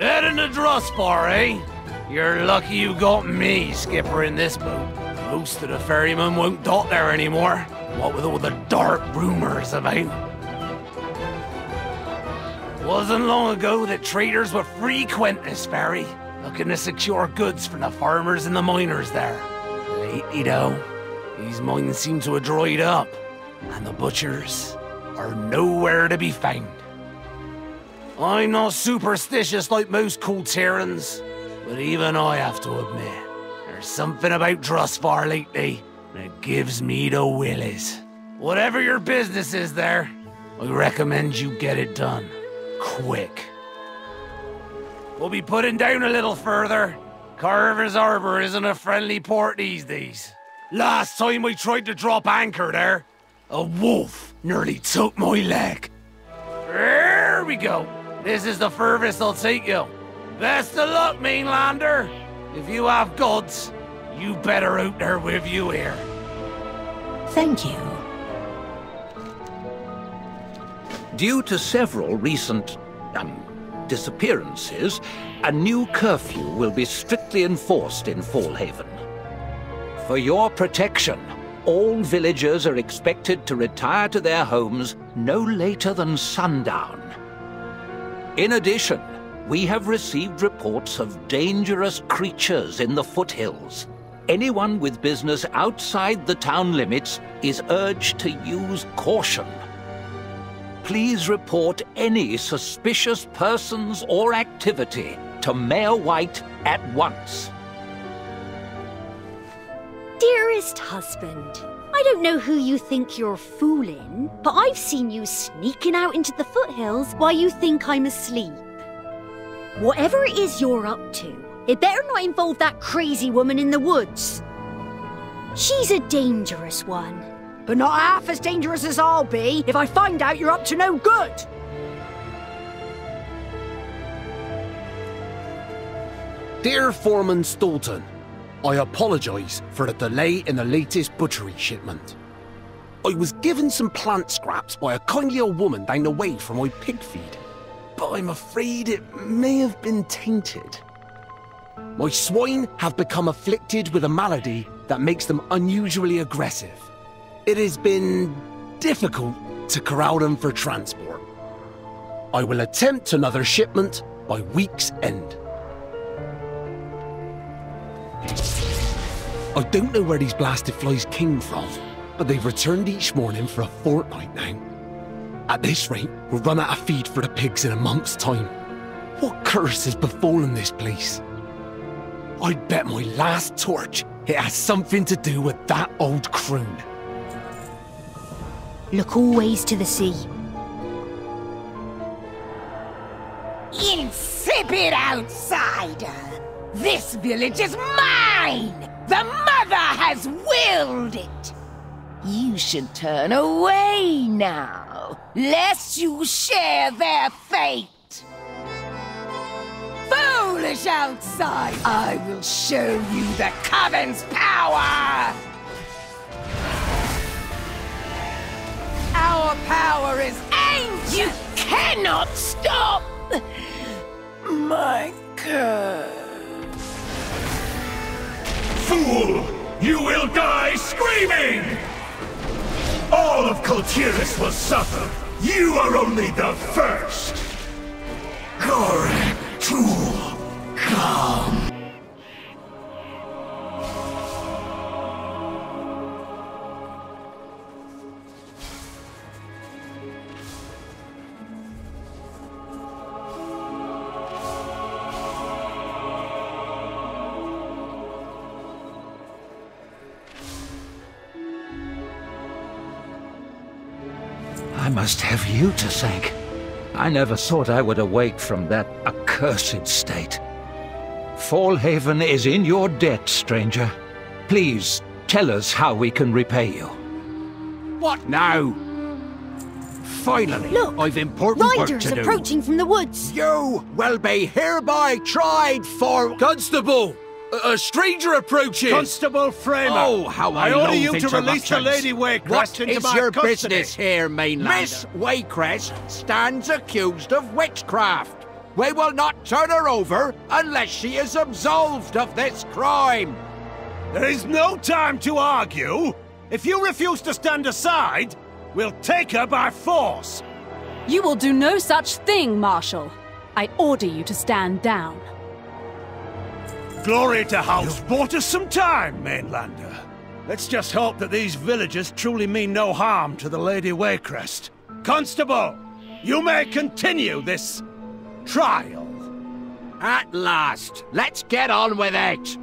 Heading to Drustvar, eh? You're lucky you got me, skipper, in this boat. Most of the ferrymen won't dock there anymore. What with all the dark rumors about. Wasn't long ago that traders would frequent this ferry, looking to secure goods from the farmers and the miners there. Lately, though, these mines seem to have dried up, and the butchers are nowhere to be found. I'm not superstitious like most Kultirans, but even I have to admit, there's something about Drustvar lately that gives me the willies. Whatever your business is there, I recommend you get it done. Quick. We'll be putting down a little further. Carver's Harbor isn't a friendly port these days. Last time we tried to drop anchor there, a wolf nearly took my leg. There we go. This is the furthest I'll take you. Best of luck, mainlander. If you have goods, you better out there with you here. Thank you. Due to several recent, um, disappearances, a new curfew will be strictly enforced in Fallhaven. For your protection, all villagers are expected to retire to their homes no later than sundown. In addition, we have received reports of dangerous creatures in the foothills. Anyone with business outside the town limits is urged to use caution. Please report any suspicious persons or activity to Mayor White at once. Dearest husband, I don't know who you think you're fooling, but I've seen you sneaking out into the foothills while you think I'm asleep. Whatever it is you're up to, it better not involve that crazy woman in the woods. She's a dangerous one. But not half as dangerous as I'll be if I find out you're up to no good. Dear Foreman Stolton, I apologise for the delay in the latest butchery shipment. I was given some plant scraps by a kindly old woman down the way from my pig feed, but I'm afraid it may have been tainted. My swine have become afflicted with a malady that makes them unusually aggressive. It has been difficult to corral them for transport. I will attempt another shipment by week's end. I don't know where these blasted flies came from, but they've returned each morning for a fortnight now. At this rate, we'll run out of feed for the pigs in a month's time. What curse has befallen this place? I'd bet my last torch it has something to do with that old croon. Look always to the sea. Insipid outsider! This village is mine! The Mother has willed it! You should turn away now, lest you share their fate! Foolish outside! I will show you the Coven's power! Our power is ancient! You cannot stop my curse! Fool! You will die screaming! All of Kul Tiras will suffer. You are only the first. Goran, tool, come. I must have you to thank. I never thought I would awake from that accursed state. Fallhaven is in your debt, stranger. Please, tell us how we can repay you. What now? Finally, Look, I've important work Riders to do. approaching from the woods. You will be hereby tried for... Constable! A, a stranger approaching! Constable Framer. Oh, how I, I order loathe you to release the. Lady Waycrest What into is my your custody. business here, mainlander? Miss Waycrest stands accused of witchcraft. we will not turn her over unless she is absolved of this crime. There is no time to argue. If you refuse to stand aside, we'll take her by force. You will do no such thing, Marshal. I order you to stand down. Glory to House. You've bought us some time, Mainlander. Let's just hope that these villagers truly mean no harm to the Lady Waycrest. Constable, you may continue this trial. At last, let's get on with it.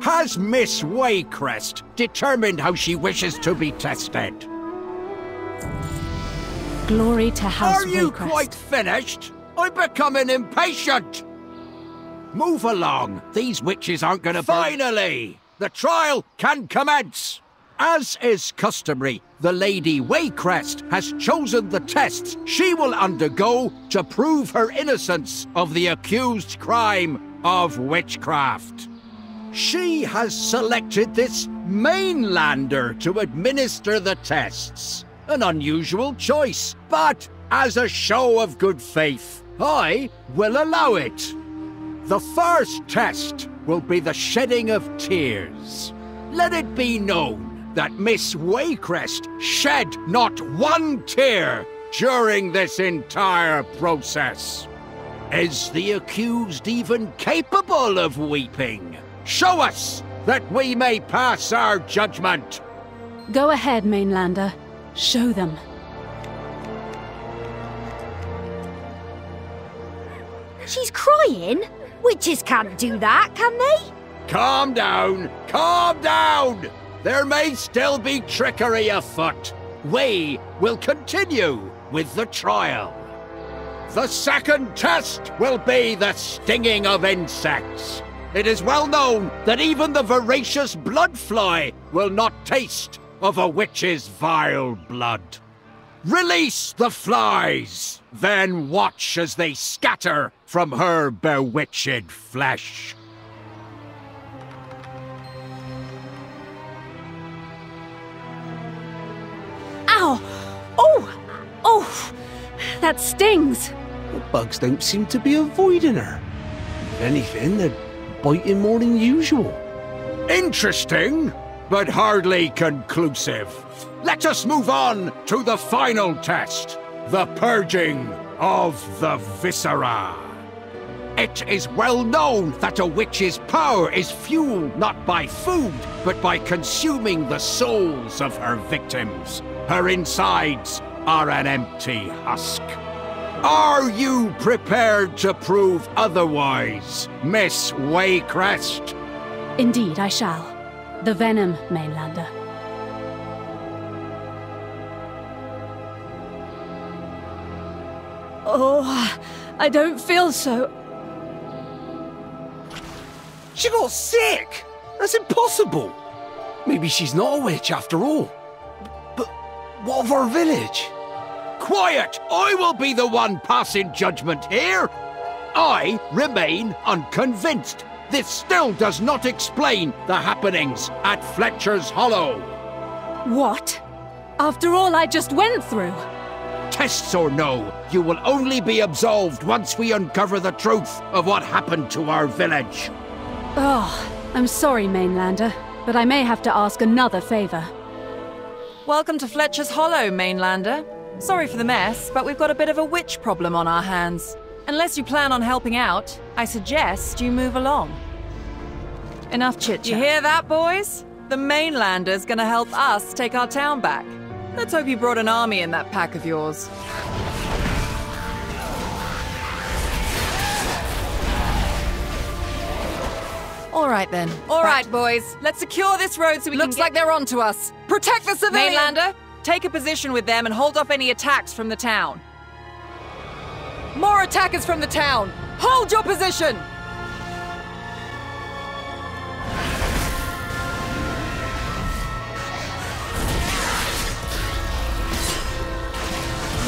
Has Miss Waycrest determined how she wishes to be tested? Glory to House Are you Waycrest. quite finished? I'm becoming impatient. Move along. These witches aren't gonna. Finally, the trial can commence. As is customary, the Lady Waycrest has chosen the tests she will undergo to prove her innocence of the accused crime of witchcraft. She has selected this mainlander to administer the tests. An unusual choice, but as a show of good faith, I will allow it. The first test will be the shedding of tears. Let it be known that Miss Waycrest shed not one tear during this entire process. Is the accused even capable of weeping? Show us that we may pass our judgment. Go ahead, Mainlander. Show them. She's crying? Witches can't do that, can they? Calm down, calm down! There may still be trickery afoot. We will continue with the trial. The second test will be the stinging of insects. It is well known that even the voracious bloodfly will not taste of a witch's vile blood. Release the flies, then watch as they scatter from her bewitched flesh. Ow! Oh! Oh! That stings! The bugs don't seem to be avoiding her. If anything, they're biting more than usual. Interesting, but hardly conclusive. Let us move on to the final test the purging of the viscera. It is well known that a witch's power is fueled not by food, but by consuming the souls of her victims. Her insides are an empty husk. Are you prepared to prove otherwise, Miss Waycrest? Indeed, I shall. The venom, Mainlander. Oh, I don't feel so. She got sick! That's impossible! Maybe she's not a witch after all. But what of our village? Quiet! I will be the one passing judgment here! I remain unconvinced. This still does not explain the happenings at Fletcher's Hollow. What? After all I just went through? Tests or no, you will only be absolved once we uncover the truth of what happened to our village. Oh, I'm sorry, Mainlander, but I may have to ask another favor. Welcome to Fletcher's Hollow, Mainlander. Sorry for the mess, but we've got a bit of a witch problem on our hands. Unless you plan on helping out, I suggest you move along. Enough chit chat. You hear that, boys? The Mainlander's gonna help us take our town back. Let's hope you brought an army in that pack of yours. All right then. All right, boys. Let's secure this road so we Looks can. Looks like they're onto us. Protect the civilians! Mainlander, take a position with them and hold off any attacks from the town. More attackers from the town! Hold your position!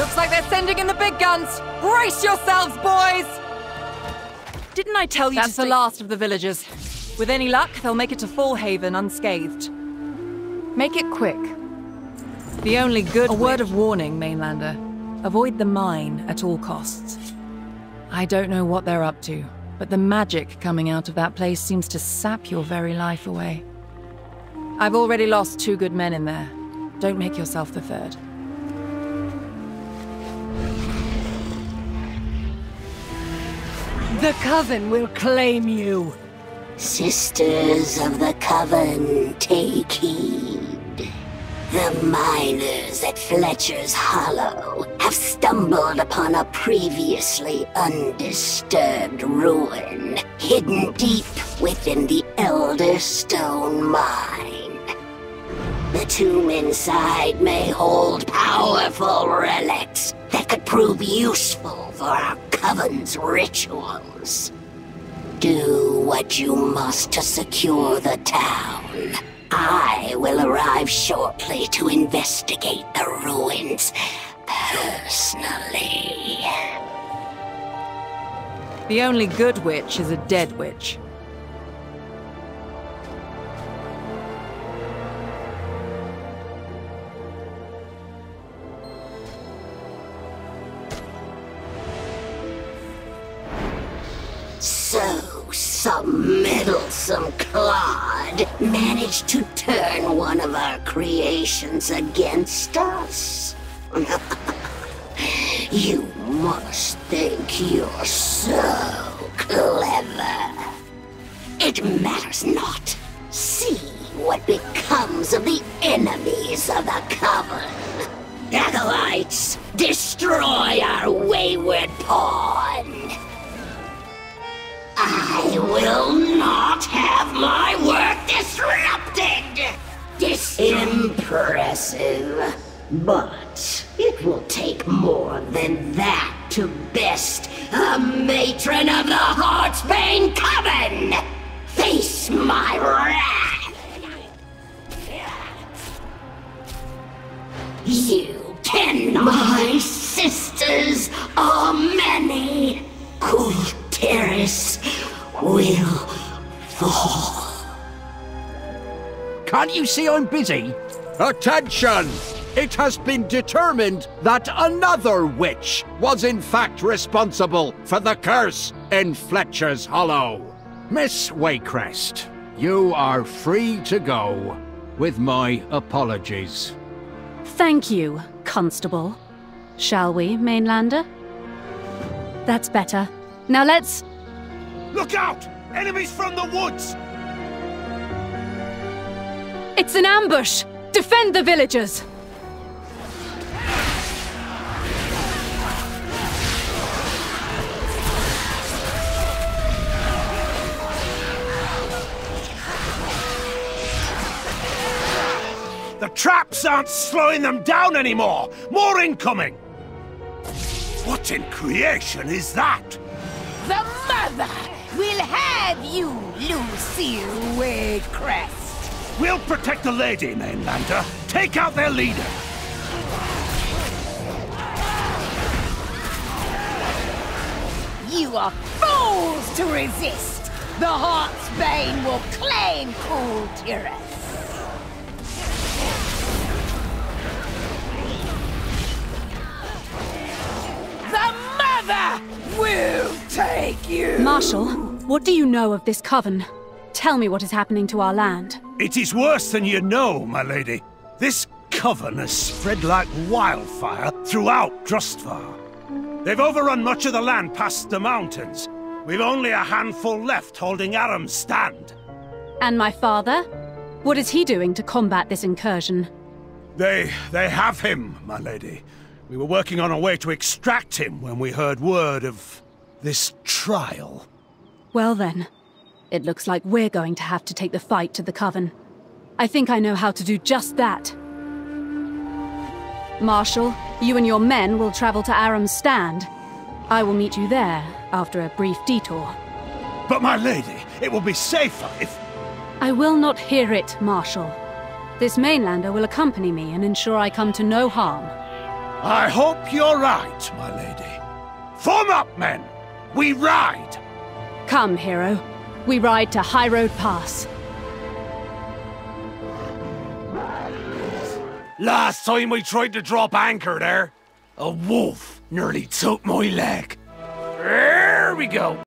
Looks like they're sending in the big guns! Brace yourselves, boys! Didn't I tell you That's the last of the villagers. With any luck, they'll make it to Fallhaven unscathed. Make it quick. The only good. A word of warning, Mainlander. Avoid the mine at all costs. I don't know what they're up to, but the magic coming out of that place seems to sap your very life away. I've already lost two good men in there. Don't make yourself the third. The Coven will claim you. Sisters of the Coven, take heed. The miners at Fletcher's Hollow have stumbled upon a previously undisturbed ruin hidden deep within the Elder Stone Mine. The tomb inside may hold powerful relics that could prove useful for our Coven's rituals. Do what you must to secure the town. I will arrive shortly to investigate the ruins personally. The only good witch is a dead witch. Some meddlesome clod managed to turn one of our creations against us? you must think you're so clever. It matters not. See what becomes of the enemies of the Coven. Acolytes, destroy our wayward pawn. Impressive. But it will take more than that to best a matron of the Heartsbane Coven! Face my wrath! You can My sisters Can't you see I'm busy? Attention! It has been determined that another witch was in fact responsible for the curse in Fletcher's Hollow. Miss Waycrest, you are free to go, with my apologies. Thank you, Constable. Shall we, Mainlander? That's better. Now let's... Look out! Enemies from the woods! It's an ambush! Defend the villagers! The traps aren't slowing them down anymore! More incoming! What in creation is that? The mother will have you, Lucille Waycrest. We'll protect the lady, Mainlander. Take out their leader. You are fools to resist. The Heart's Bane will claim Kul Tiras. The mother will take you. Marshal, what do you know of this coven? Tell me what is happening to our land. It is worse than you know, my lady. This coven has spread like wildfire throughout Drustvar. They've overrun much of the land past the mountains. We've only a handful left holding Arom's stand. And my father? What is he doing to combat this incursion? They... they have him, my lady. We were working on a way to extract him when we heard word of this trial. Well then, it looks like we're going to have to take the fight to the Coven. I think I know how to do just that. Marshal, you and your men will travel to Arom's stand. I will meet you there after a brief detour. But my lady, it will be safer if... I will not hear it, Marshal. This mainlander will accompany me and ensure I come to no harm. I hope you're right, my lady. Form up, men! We ride! Come, hero. We ride to High Road Pass. Last time I tried to drop anchor there, a wolf nearly took my leg. There we go.